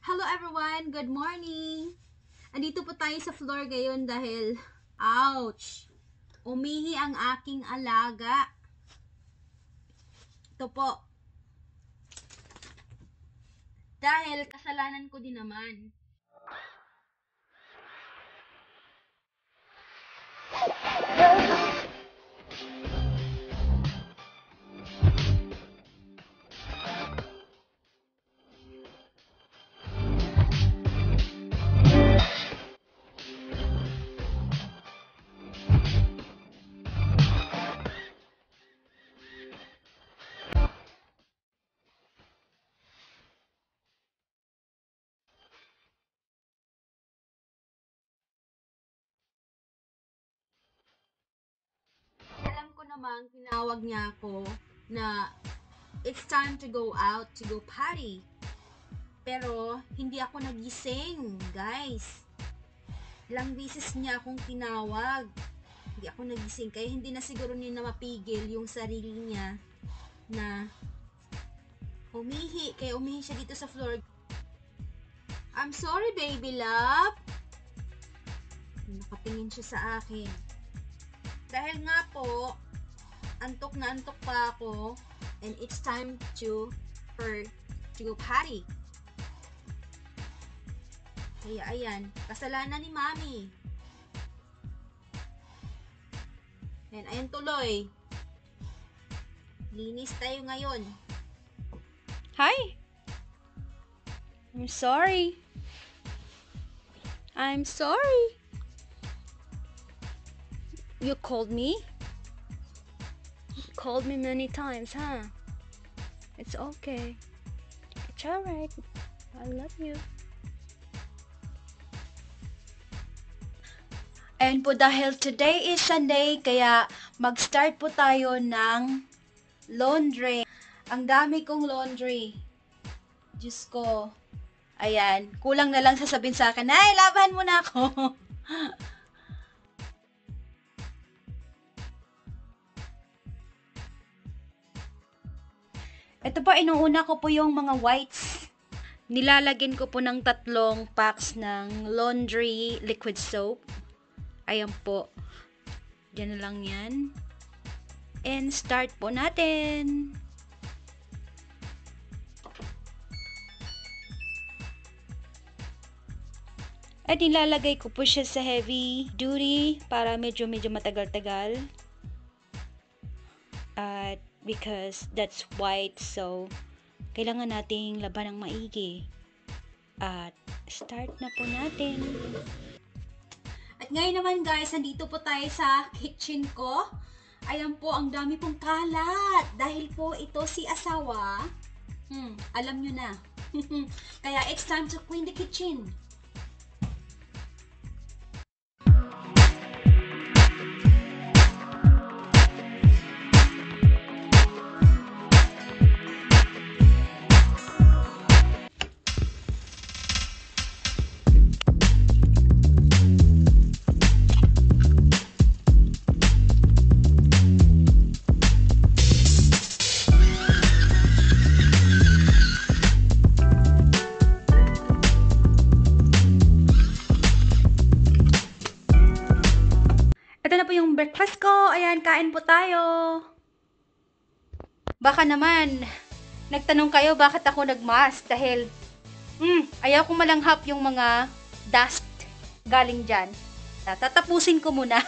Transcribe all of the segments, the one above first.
Hello everyone! Good morning! Andito po tayo sa floor ngayon dahil, ouch! Umihi ang aking alaga. Ito po. Dahil kasalanan ko din naman. Naman, tinawag niya ako na it's time to go out, to go party. Pero, hindi ako nagising, guys. Ilang beses niya akong tinawag. Hindi ako nagising. Kaya hindi na siguro niya na mapigil yung sarili niya na umihi. Kaya umihi siya dito sa floor. I'm sorry, baby love. Nakatingin siya sa akin. Dahil nga po, antok na antok pa ako and it's time to for to go party. Kaya ayan, kasalanan ni Mami. And ayan tuloy. Linis tayo ngayon. Hi. I'm sorry. I'm sorry. You called me? Called me many times, huh? It's okay. It's alright. I love you. And po dahil today is Sunday, kaya mag-start po tayo ng laundry. Ang dami kong laundry. Diyos ko. Ayan. Kulang na lang sasabihin sa akin, ay, laban mo na ako. Ito po, inuuna ko po yung mga whites. Nilalagyan ko po ng tatlong packs ng laundry liquid soap. Ayan po. Diyan lang yan. And start po natin. At nilalagay ko po siya sa heavy duty para medyo medyo matagal-tagal. At because that's white so kailangan nating laban ng maigi. At start na po natin. At ngayon naman guys, nandito po tayo sa kitchen ko. Ayan po, ang dami pong kalat. Dahil po ito si asawa. Hmm, alam nyo na. Kaya it's time to clean the kitchen. Na po yung breakfast ko. Ayan, kain po tayo. Baka naman, nagtanong kayo bakit ako nagmask dahil hmm, ayaw ko malanghap yung mga dust galing dyan. Tatapusin ko muna.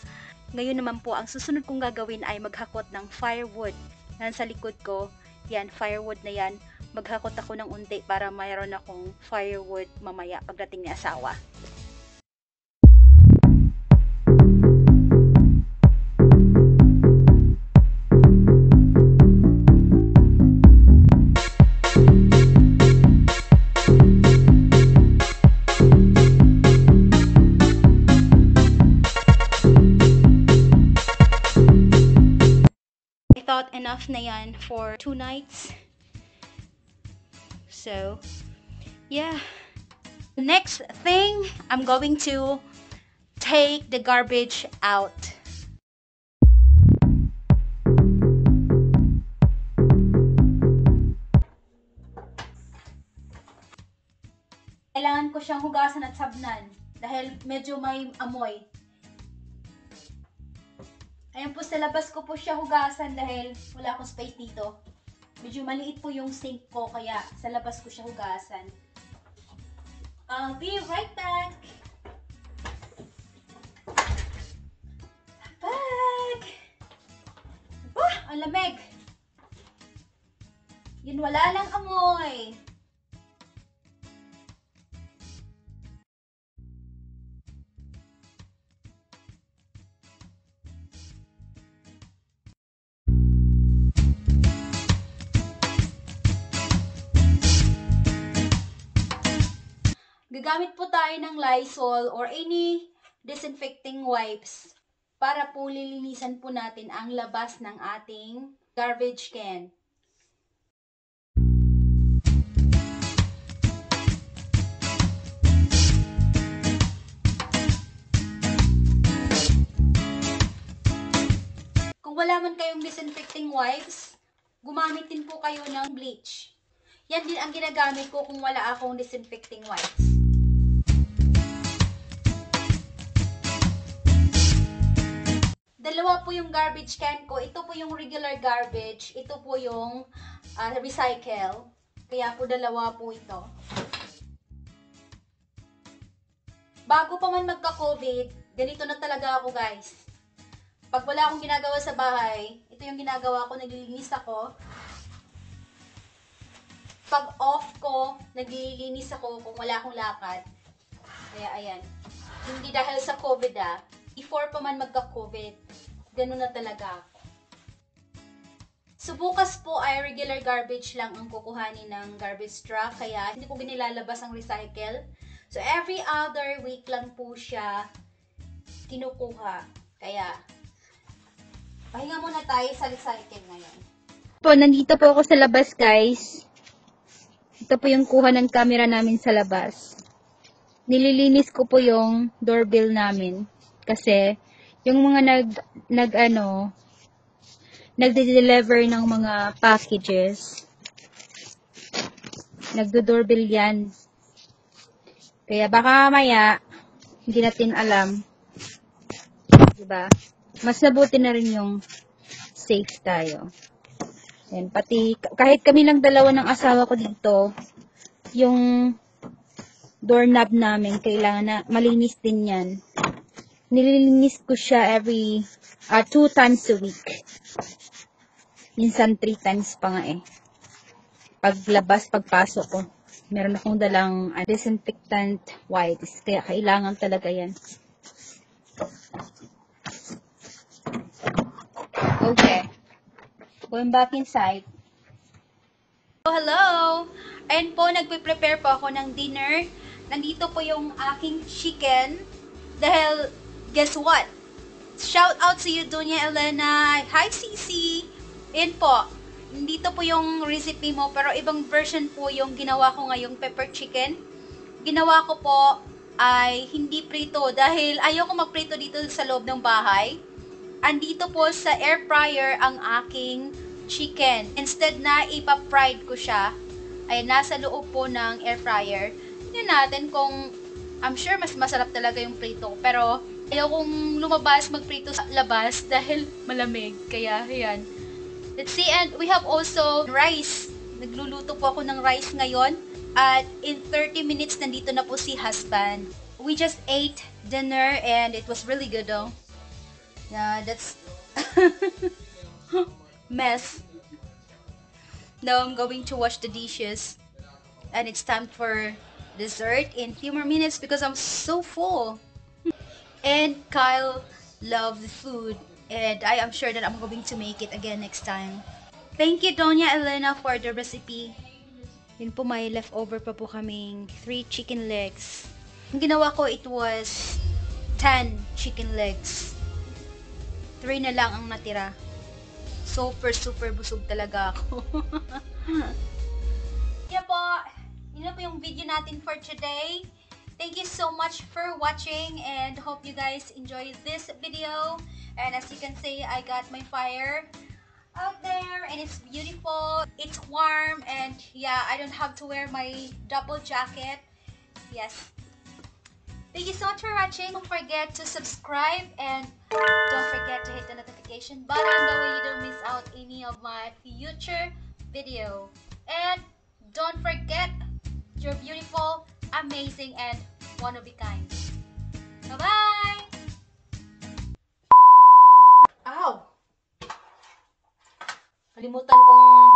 Ngayon naman po, ang susunod kong gagawin ay maghakot ng firewood. Yan sa likod ko. Yan, firewood na yan. Maghakot ako ng unti para mayroon akong firewood mamaya pagdating ni asawa. Enough na yan for two nights. So, yeah. Next thing, I'm going to take the garbage out. Kailangan ko siyang hugasan at sabnan dahil medyo may amoy. Ayan po, sa labas ko po siya hugasan dahil wala akong space dito. Medyo maliit po yung sink ko, kaya sa labas ko siya hugasan. I'll be right back! Back! Ah, ang lamig! Yun, wala lang amoy. Gagamit po tayo ng Lysol or any disinfecting wipes para po lilinisan po natin ang labas ng ating garbage can. Kung wala man kayong disinfecting wipes, gumamit din po kayo ng bleach. Yan din ang ginagamit ko kung wala akong disinfecting wipes. Dalawa po yung garbage can ko. Ito po yung regular garbage. Ito po yung ah, recycle. Kaya po dalawa po ito. Bago pa man magka-COVID, ganito na talaga ako guys. Pag wala akong ginagawa sa bahay, ito yung ginagawa ko, naglilinis ako. Pag off ko, naglilinis ako kung wala akong lakad. Kaya ayan. Hindi dahil sa COVID ah. Before pa man magka-COVID, ganun na talaga ako. So bukas po ay regular garbage lang ang kukuhanin ng garbage truck. Kaya hindi ko ginilalabas ang recycle. So every other week lang po siya kinukuha. Kaya pahinga muna tayo sa recycle ngayon. po, nandito po ako sa labas, guys. Ito po yung kuha ng camera namin sa labas. Nililinis ko po yung doorbell namin. Kasi, yung mga nag, nag ano, nagde-deliver ng mga packages, nagdo-doorbell yan. Kaya baka mamaya, hindi natin alam. Diba? Mas mabuti na rin yung safe tayo. Yan, pati, kahit kami lang dalawa ng asawa ko dito, yung doorknob namin, kailangan na malinis din yan. Nililinis ko siya every, uh, two times a week. Minsan three times pa nga eh. Paglabas, pagpasok ko, meron akong dalang uh, disinfectant wipes, kaya kailangan talaga yan. Okay. Going back inside. Oh, hello! Ayun po, nagpe-prepare po ako ng dinner. Nandito po yung aking chicken. Dahil, guess what? Shout out to you, Dunya Elena. Hi, Sisi! Ayun po. Nandito po yung recipe mo, pero ibang version po yung ginawa ko ngayong pepper chicken. Ginawa ko po ay hindi prito dahil ayaw ko magprito dito sa loob ng bahay. Andito po sa air fryer ang aking chicken. Instead na ipa-fried ko siya, ay nasa loob po ng air fryer. Tingnan natin kung I'm sure mas masarap talaga yung prito. Pero ayaw kong lumabas magprito sa labas dahil malamig. Kaya ayan. Let's see. And we have also rice. Nagluluto po ako ng rice ngayon. At in 30 minutes, nandito na po si husband. We just ate dinner and it was really good though. Yeah, that's mess. Now I'm going to wash the dishes. And it's time for dessert in few more minutes because I'm so full. And Kyle loved the food. And I am sure that I'm going to make it again next time. Thank you, Doña Elena, for the recipe. Yun po, may leftover pa po kaming 3 chicken legs. Ang ginawa ko, it was 10 chicken legs. 3 na lang ang natira. Super, super busog talaga ako. Yan po. Yun na po yung video natin for today. Thank you so much for watching and hope you guys enjoy this video. And as you can see, I got my fire out there and it's beautiful. It's warm and yeah, I don't have to wear my double jacket. Yes. Thank you so much for watching. Don't forget to subscribe and don't forget to hit the notification button. That way you don't miss out any of my future video. And don't forget your beautiful amazing, and one of a kind. Bye-bye! Ow! Kalimutan kong